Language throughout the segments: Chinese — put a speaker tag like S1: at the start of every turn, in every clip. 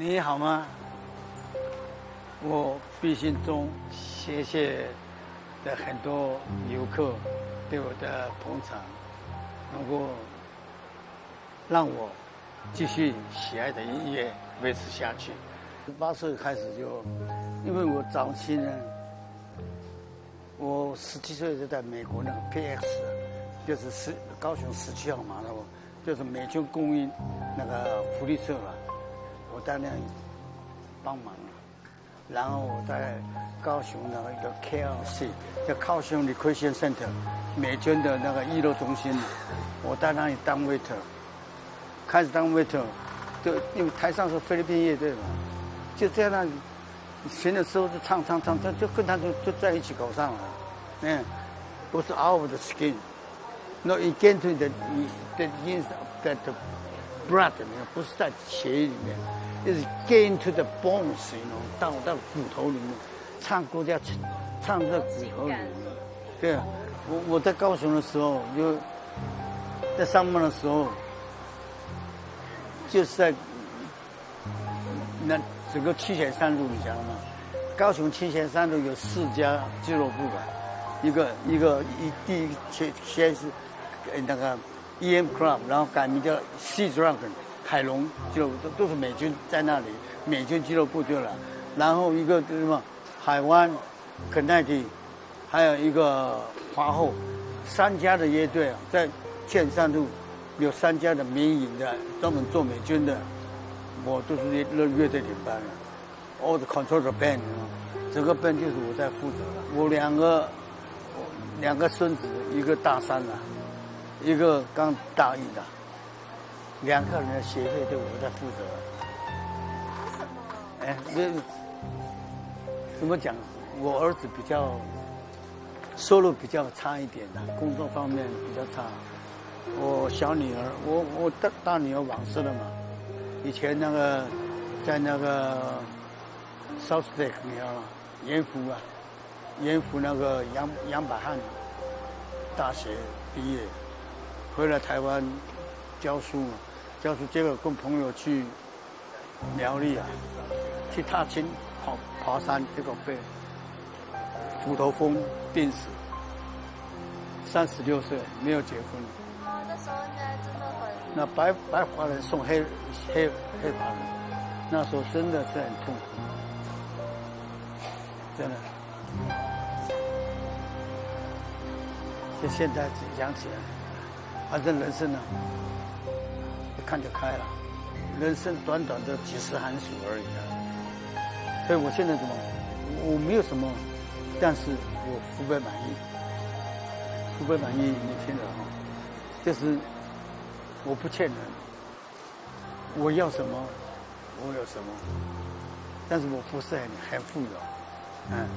S1: 你好吗？我毕心中谢谢的很多游客对我的捧场，能够让我继续喜爱的音乐维持下去。十八岁开始就，因为我早期呢，我十七岁就在美国那个 PX，就是十高雄十七号码头，就是美军供应那个福利社了，我在那帮忙。然后我在高雄那个一个 KLC，叫高雄 Recreation Center，美军的那个娱乐中心，我在那里当 waiter，开始当 waiter，就因为台上是菲律宾乐队嘛，就在那里，闲的时候就唱唱唱，就就跟他就就在一起搞上了，嗯，不是 out of the skin，no it get to the the inside the blood 里面，不是在血液里面。就是 get into the bones，到到骨头里面，唱歌要唱唱到骨头里面。对啊，我我在高雄的时候，就在上班的时候，就是在那整个七贤三路，你晓得吗？高雄七贤三路有四家俱乐部吧，一个一个一第一先先是那个 EM Club，然后改名叫 Sea Dragon。海龙俱乐部都都是美军在那里，美军俱乐部就了。然后一个是什么海湾、肯奈基，还有一个华后，三家的乐队啊，在剑山路有三家的民营的，专门做美军的，我都是乐乐队领班的，all the control the band，整个 band 就是我在负责的。我两个两个孙子，一个大三了，一个刚答应的。两个人的学费都我在负责。
S2: 为什么？
S1: 哎，这怎么讲？我儿子比较收入比较差一点的，工作方面比较差。我小女儿，我我大大女儿往世了嘛。以前那个在那个 South Lake 你知道吗？盐湖啊，盐湖那个杨杨百翰大学毕业，回来台湾教书嘛。教书，结果跟朋友去苗栗啊，去踏青、跑爬山，结果被斧头蜂病死。三十六岁，没有结婚。
S2: 哦，那时候应该真的很……
S1: 那白白华人送黑黑黑华人，那时候真的是很痛苦，真的。就现在想起来，反正人生呢。看就开了，人生短短的几十寒暑而已啊！所以我现在怎么，我没有什么，但是我福杯满意，福杯满意，你听着哈，就是我不欠人，我要什么，我有什么，但是我不是很很富有，嗯，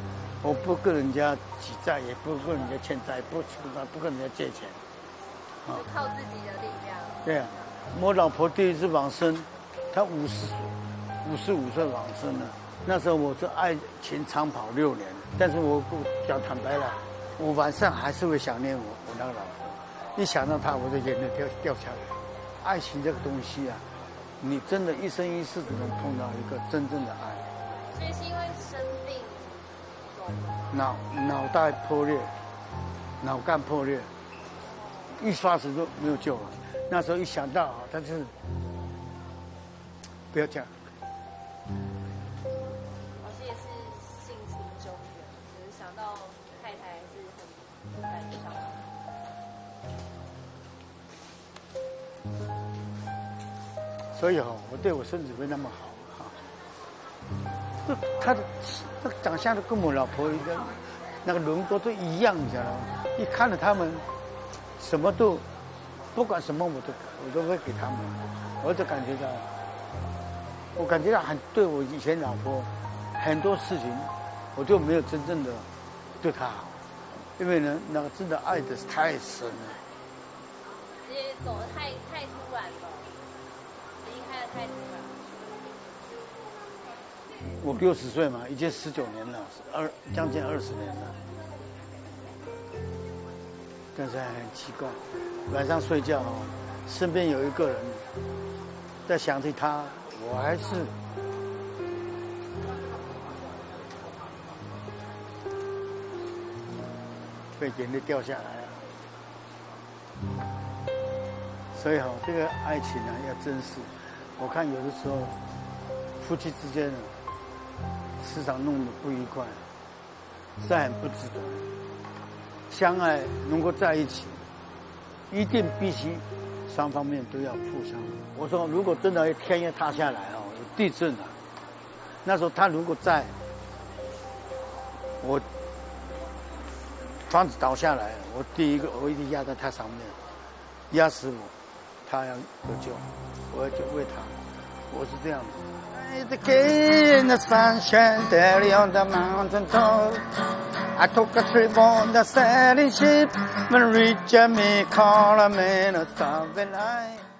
S1: 我不跟人家挤债，也不跟人家欠债，不不跟人家借钱，
S2: 啊，靠自己的力量，
S1: 对啊。我老婆第一次往生，她五十岁，五十五岁往生了。那时候我是爱情长跑六年，但是我讲坦白了，我晚上还是会想念我我那个老婆。一想到她，我的眼泪掉掉下来。爱情这个东西啊，你真的一生一世只能碰到一个真正的爱。
S2: 所以是因为生病，
S1: 脑脑袋破裂，脑干破裂，一发死就没有救了。那时候一想到啊，但是不要这样。
S2: 老师也是性情中人，只是想到太太还是很感伤。
S1: 所以哈，我对我孙子没那么好哈。他的那长相都跟我老婆一样，那个轮廓都一样，你知道吗？一看到他们，什么都。不管什么我都我都会给他们，我就感觉到，我感觉到很对我以前老婆很多事情，我就没有真正的对她好，因为呢，那个真的爱的是太深了。
S2: 也走的太太突然了，离开的太突然。
S1: 我六十岁嘛，已经十九年了，二将近二十年了，但在很奇怪，晚上睡觉哈，身边有一个人，在想起他，我还是被眼泪掉下来啊。所以哈，这个爱情呢要珍视。我看有的时候，夫妻之间呢，时常弄得不愉快，实在不值得。相爱能够在一起，一定必须双方面都要互相。我说，如果真的天要塌下来哦，有地震了，那时候他如果在，我房子倒下来，我第一个我一定压在他上面，压死我，他要有救，我要就为他，我是这样的。I took a trip on the sailing ship, Marie Jamie, Carmen, a man of starving night.